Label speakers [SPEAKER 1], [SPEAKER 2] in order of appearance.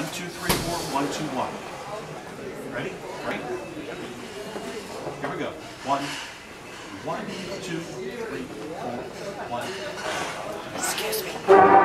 [SPEAKER 1] One, two, three, four, one, two, one. Ready? Right? Here we go. One, one, two, three, four, one. Excuse me.